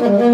My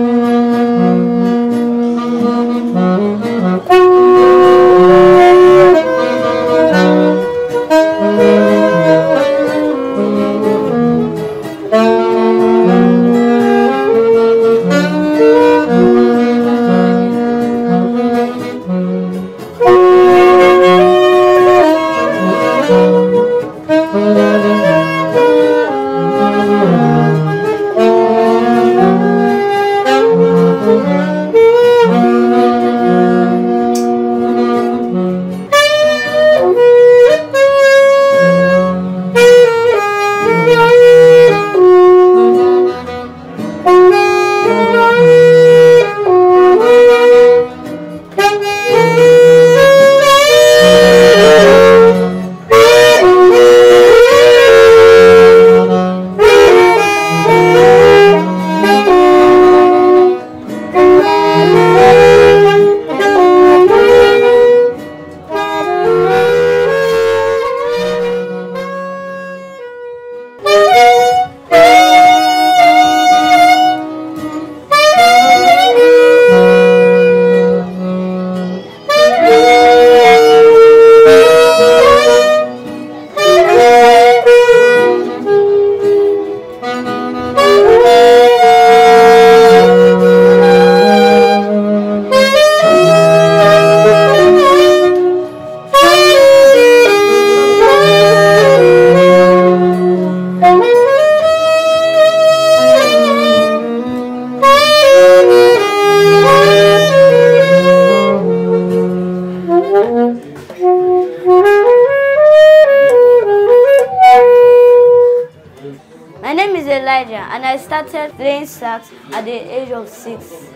name is Elijah and I started playing sax at the age of six.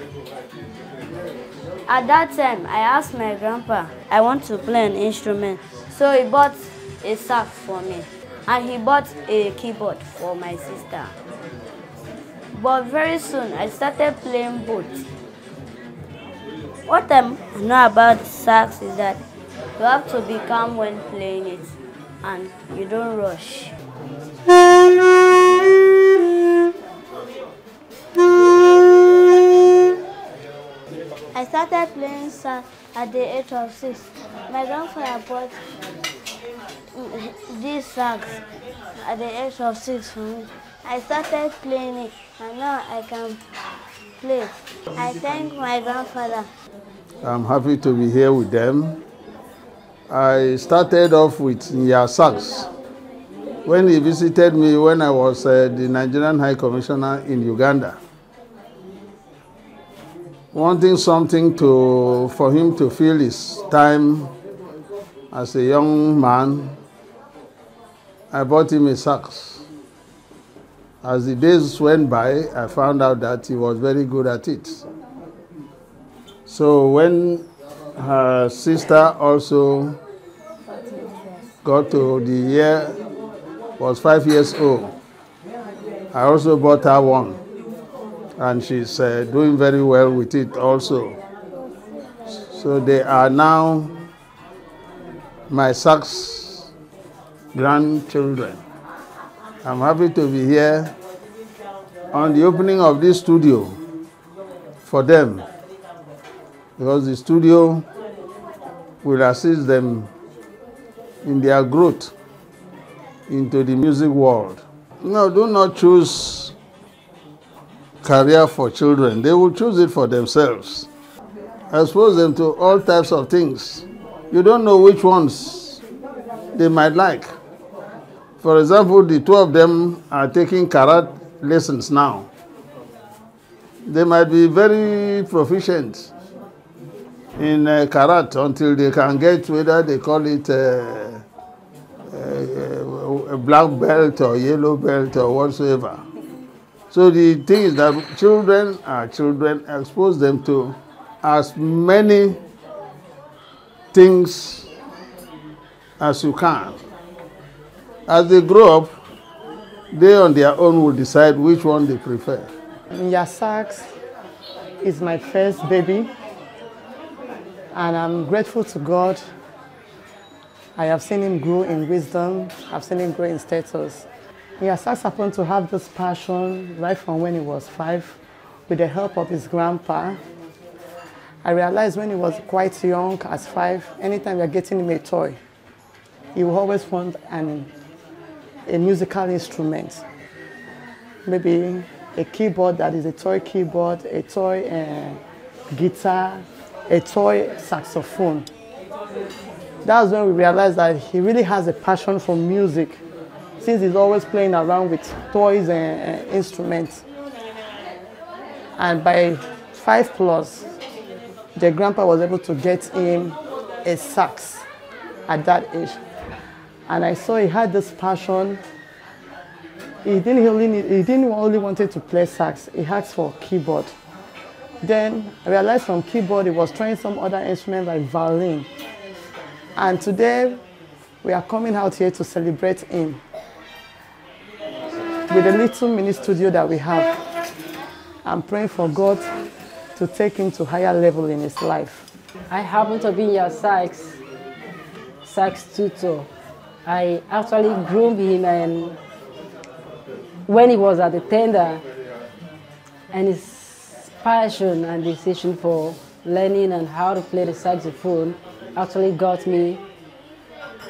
At that time, I asked my grandpa, I want to play an instrument. So he bought a sax for me and he bought a keyboard for my sister. But very soon, I started playing both. What I know about sax is that you have to be calm when playing it and you don't rush. I started playing sax at the age of six. My grandfather bought this sax at the age of six for me. I started playing it and now I can play. I thank my grandfather. I'm happy to be here with them. I started off with Nya Sax when he visited me when I was uh, the Nigerian High Commissioner in Uganda. Wanting something to, for him to fill his time as a young man, I bought him a sax. As the days went by, I found out that he was very good at it. So when her sister also got to the year, was five years old, I also bought her one. And she's doing very well with it also. So they are now my sax grandchildren. I'm happy to be here on the opening of this studio for them because the studio will assist them in their growth into the music world. No, do not choose career for children. They will choose it for themselves. Expose them to all types of things. You don't know which ones they might like. For example, the two of them are taking karate lessons now. They might be very proficient in uh, karat until they can get whether they call it uh, uh, a black belt or yellow belt or whatsoever. So the thing is that children are children, expose them to as many things as you can. As they grow up, they on their own will decide which one they prefer. Nyasax is my first baby, and I'm grateful to God. I have seen him grow in wisdom, I've seen him grow in status. Nyasax happened to have this passion right from when he was five with the help of his grandpa. I realized when he was quite young, as five, anytime are getting him a toy, he will always want an, a musical instrument. Maybe a keyboard that is a toy keyboard, a toy uh, guitar, a toy saxophone. That was when we realized that he really has a passion for music since he's always playing around with toys and uh, instruments. And by five plus, the grandpa was able to get him a sax at that age. And I saw he had this passion. He didn't only need, he didn't only wanted to play sax. He asked for keyboard. Then I realized from keyboard he was trying some other instrument like violin. And today we are coming out here to celebrate him with the little mini studio that we have. I'm praying for God to take him to higher level in his life. I happen to be your sax, sax tutor. I actually groomed him and when he was at the tender and his passion and decision for learning and how to play the saxophone actually got me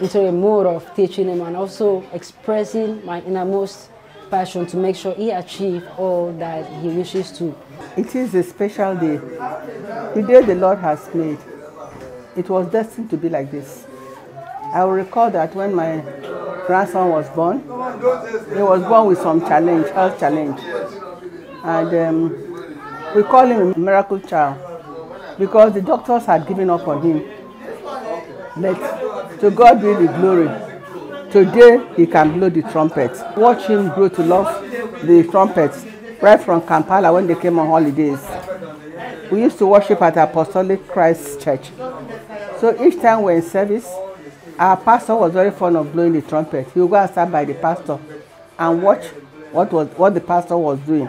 into a mood of teaching him and also expressing my innermost passion to make sure he achieves all that he wishes to. It is a special day. The day the Lord has made. It was destined to be like this. I will recall that when my grandson was born, he was born with some challenge, health challenge. And um, we call him a miracle child because the doctors had given up on him. But to God be the glory. Today he can blow the trumpet. Watch him grow to love the trumpet right from Kampala when they came on holidays. We used to worship at Apostolic Christ Church. So each time we're in service, our pastor was very fond of blowing the trumpet. He would go and stand by the pastor and watch what was what the pastor was doing.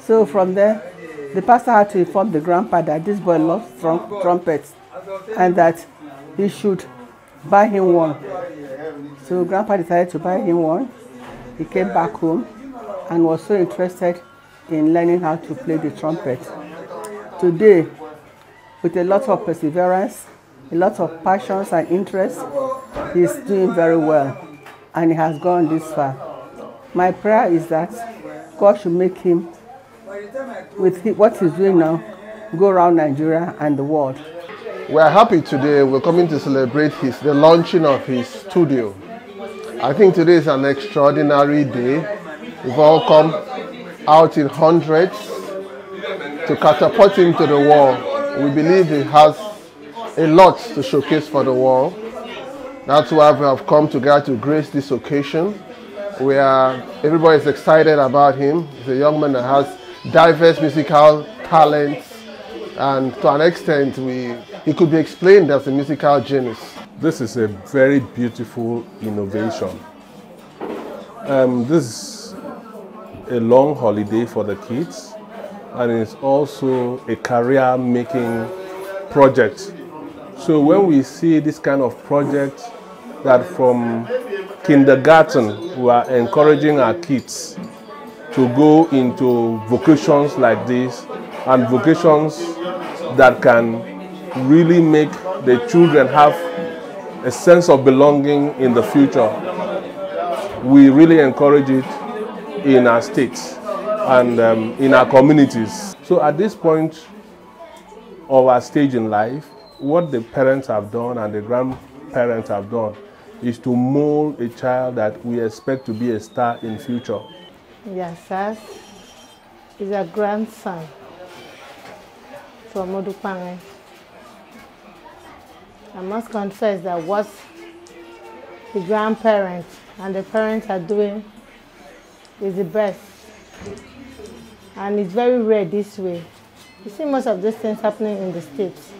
So from there, the pastor had to inform the grandpa that this boy loves trum- trumpets and that he should buy him one. So grandpa decided to buy him one. He came back home and was so interested in learning how to play the trumpet. Today, with a lot of perseverance, a lot of passions and interest, he's doing very well and he has gone this far. My prayer is that God should make him, with what he's doing now, go around Nigeria and the world. We are happy today. We're coming to celebrate his the launching of his studio. I think today is an extraordinary day. We've all come out in hundreds to catapult him to the world. We believe he has a lot to showcase for the world. That's why we have come together to grace this occasion. We are everybody is excited about him. He's a young man that has diverse musical talents, and to an extent, we he could be explained as a musical genius. This is a very beautiful innovation. Um, this is a long holiday for the kids, and it's also a career making project. So, when we see this kind of project, that from kindergarten we are encouraging our kids to go into vocations like this and vocations that can really make the children have a sense of belonging in the future. We really encourage it in our states and um, in our communities. So at this point of our stage in life, what the parents have done and the grandparents have done is to mold a child that we expect to be a star in future. Nyasax is a grandson from Modupange. I must confess that what the grandparents and the parents are doing is the best. And it's very rare this way. You see most of these things happening in the States,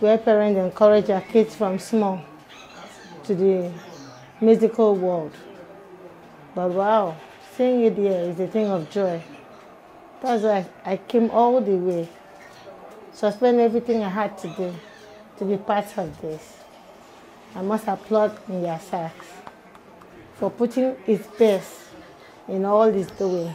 where parents encourage their kids from small to the musical world. But wow, seeing it here is a thing of joy. That's why I came all the way, suspend everything I had to do to be part of this. I must applaud Nyasax for putting his best in all he's doing.